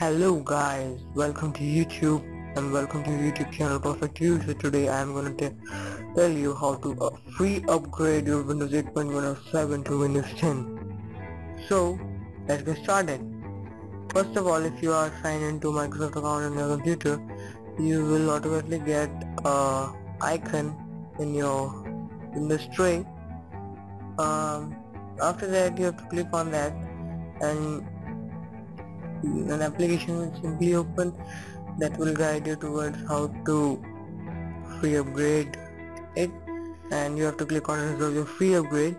Hello guys, welcome to YouTube and welcome to YouTube channel Perfect View. So today I am going to tell you how to uh, free upgrade your Windows 8.1 or 7 to Windows 10. So let's get started. First of all, if you are signed into Microsoft account on your computer, you will automatically get a icon in your Windows tray. Um, after that, you have to click on that and an application will simply open that will guide you towards how to free upgrade it. And you have to click on resolve your free upgrade.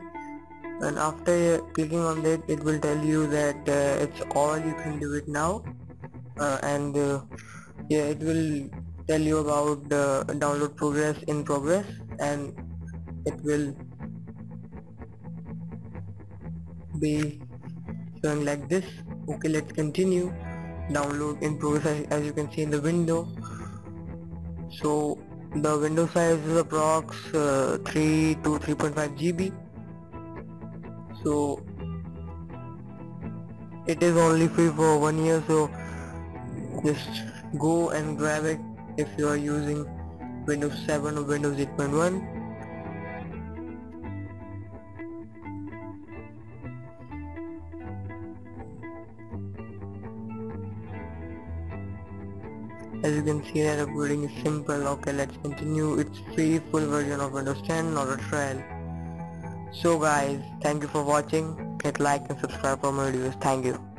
And after clicking on that it will tell you that uh, it's all you can do it now. Uh, and uh, yeah it will tell you about the download progress in progress. And it will be showing like this okay let's continue. Download in progress as, you can see in the window. So the window size is approx uh, 3 to 3.5 GB so it is only free for one year so just go and grab it if you are using Windows 7 or Windows 8.1 as you can see that upgrading is simple. Okay let's continue. It's free full version of windows 10 not a trial. So guys thank you for watching. Hit like and subscribe for more videos. Thank you